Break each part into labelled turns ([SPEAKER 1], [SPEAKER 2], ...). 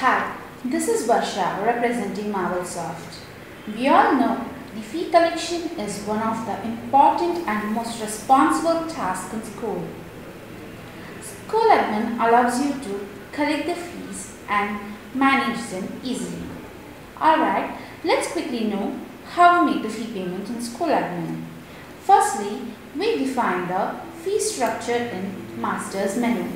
[SPEAKER 1] Hi, this is Varsha representing Marvelsoft. We all know the fee collection is one of the important and most responsible tasks in school. School admin allows you to collect the fees and manage them easily. Alright, let's quickly know how we make the fee payment in school admin. Firstly, we define the fee structure in master's menu.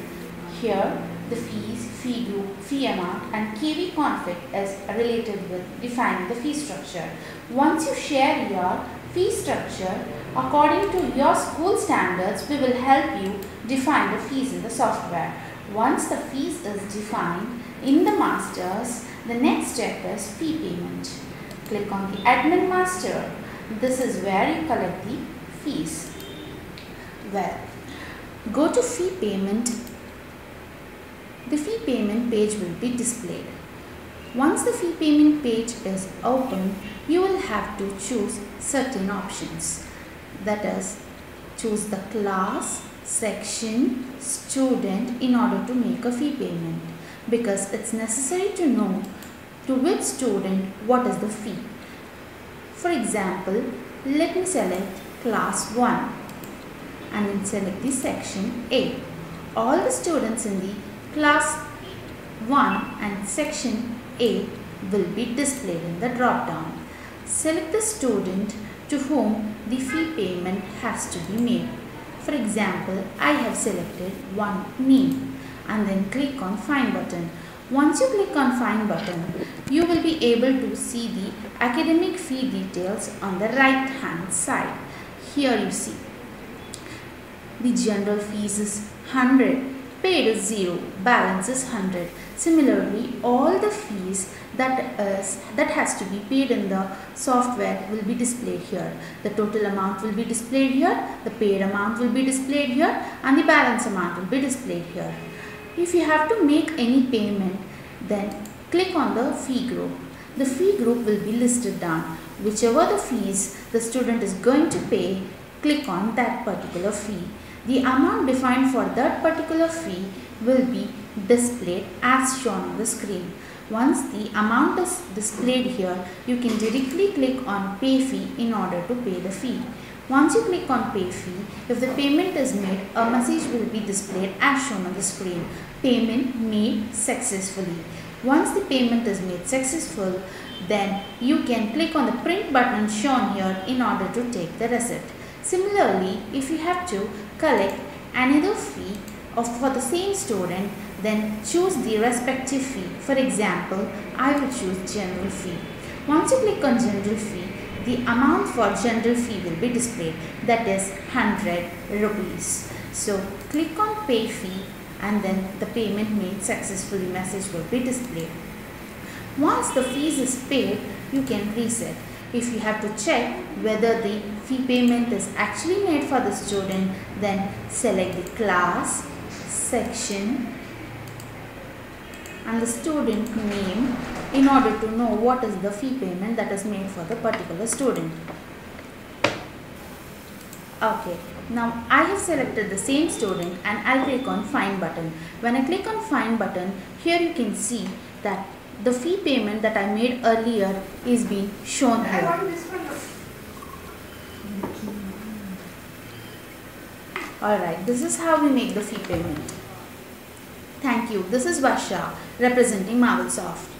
[SPEAKER 1] Here, the fees, fee group, fee amount and KV config is related with defining the fee structure. Once you share your fee structure according to your school standards, we will help you define the fees in the software. Once the fees is defined in the masters, the next step is fee payment. Click on the admin master. This is where you collect the fees. Well, go to fee payment the fee payment page will be displayed. Once the fee payment page is open, you will have to choose certain options. That is, choose the class, section, student in order to make a fee payment because it's necessary to know to which student what is the fee. For example, let me select class 1 and then select the section A. All the students in the Class 1 and section A will be displayed in the drop down. Select the student to whom the fee payment has to be made. For example, I have selected one me and then click on find button. Once you click on find button, you will be able to see the academic fee details on the right hand side. Here you see the general fees is 100 paid is 0 balance is 100 similarly all the fees that is that has to be paid in the software will be displayed here. The total amount will be displayed here the paid amount will be displayed here and the balance amount will be displayed here. If you have to make any payment then click on the fee group. The fee group will be listed down. Whichever the fees the student is going to pay click on that particular fee the amount defined for that particular fee will be displayed as shown on the screen. Once the amount is displayed here, you can directly click on pay fee in order to pay the fee. Once you click on pay fee, if the payment is made, a message will be displayed as shown on the screen. Payment made successfully. Once the payment is made successful, then you can click on the print button shown here in order to take the receipt. Similarly, if you have to collect another fee of for the same student, then choose the respective fee. For example, I will choose general fee. Once you click on general fee, the amount for general fee will be displayed that is 100 rupees. So click on pay fee and then the payment made successfully message will be displayed. Once the fees is paid, you can reset if you have to check whether the fee payment is actually made for the student then select the class section and the student name in order to know what is the fee payment that is made for the particular student. Okay, now I have selected the same student and I'll click on find button. When I click on find button, here you can see that the fee payment that I made earlier is being shown here. Alright, this is how we make the fee payment. Thank you. This is Varsha representing Marvelsoft.